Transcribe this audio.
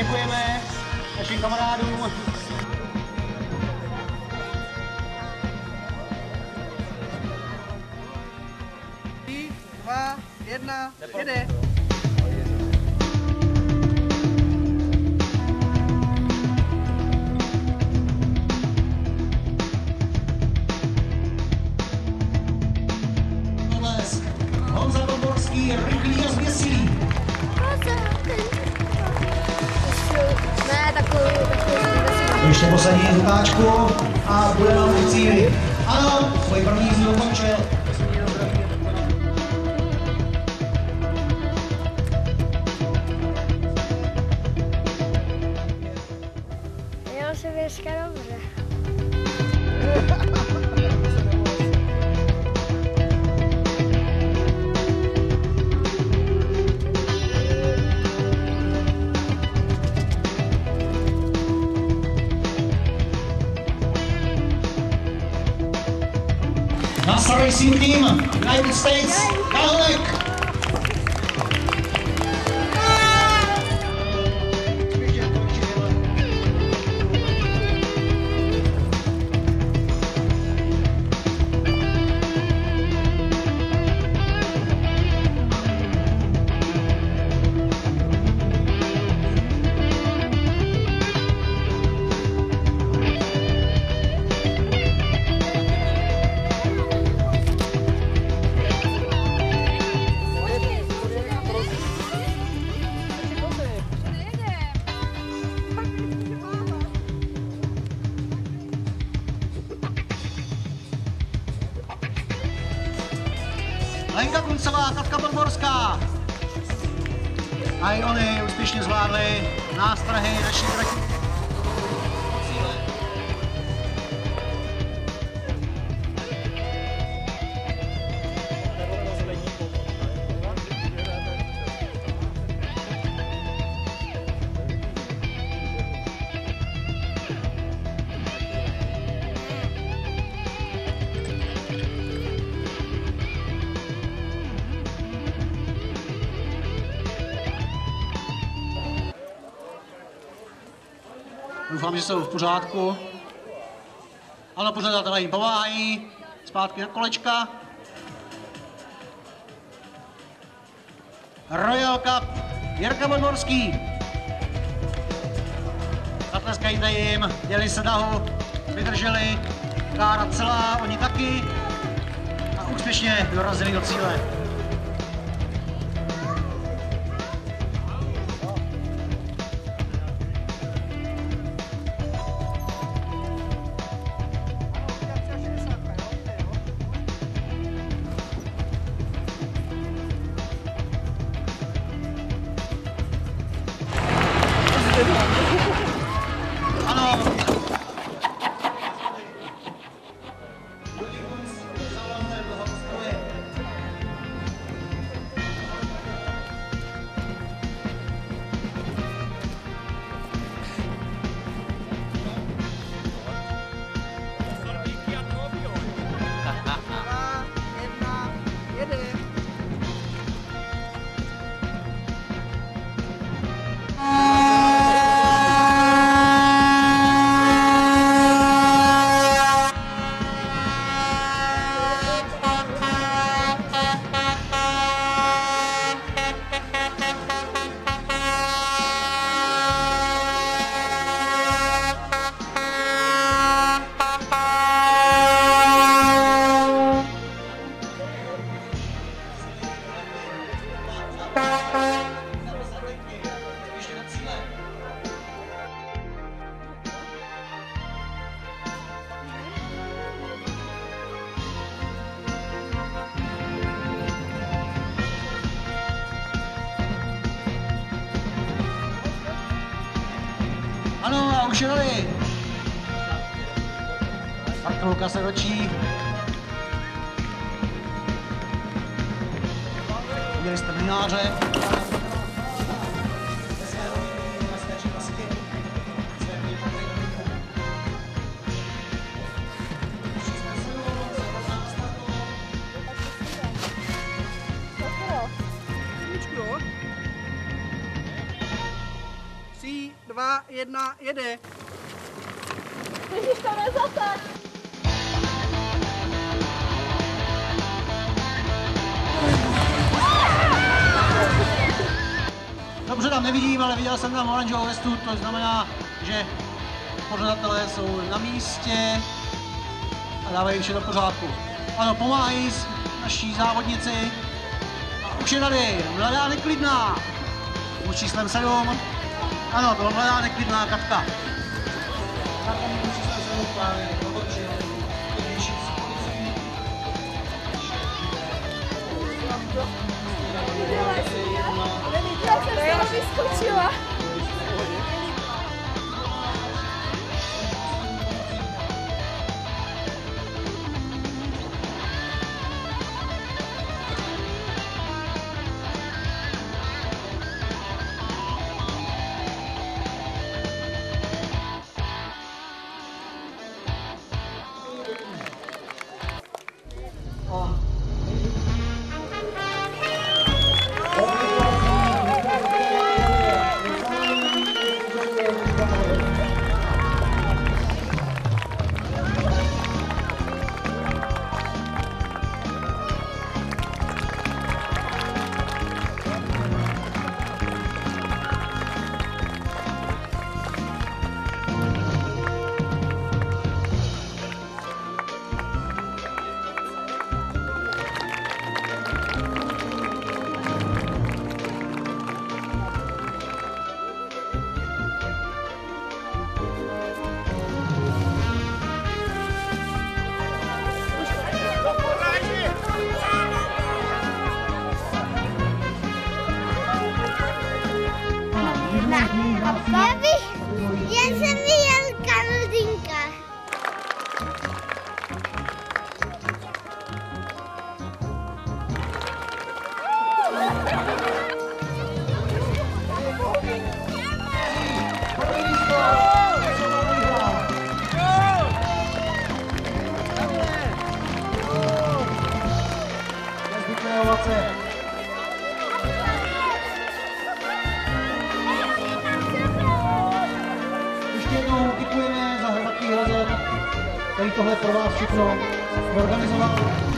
Děkujeme našim kamarádům. Tři, dva, jedna, jede. Zutáčku a bude nám u cíli. Ano, svůj první jízdu dokončil. Racing Team, United States, Dálek. Lenka Kuncová, Katka Podborská. A i oni úspěšně zvládli nástrahy naší trati. Doufám, že jsou v pořádku. Ano, pořadatelé jim pomáhají. Zpátky na kolečka. Royal Cup, Jirka Podmorský. Zatleskajte jim, děli se dahu, vydrželi. Kára celá, oni taky. A úspěšně dorazili do cíle. Ano. Ano, a už jeli. Bartolka se ročí. Měli jste mlináře. Jedna, jede. Dobře tam nevidím, ale viděl jsem tam oranžovou vestu, to znamená, že pořadatelé jsou na místě a dávají vše do pořádku. Ano, pomáhají s naší závodnici a už je tady Mladá Neklidná. Už číslem 7. Ano, to Neklidná Katka. Katka mi už číslem 7 právě dokončil největší z policií. To já vyskočila. Ovace. Ještě jednou děkujeme za Hrvatský hrozen, který tohle pro vás všechno organizoval.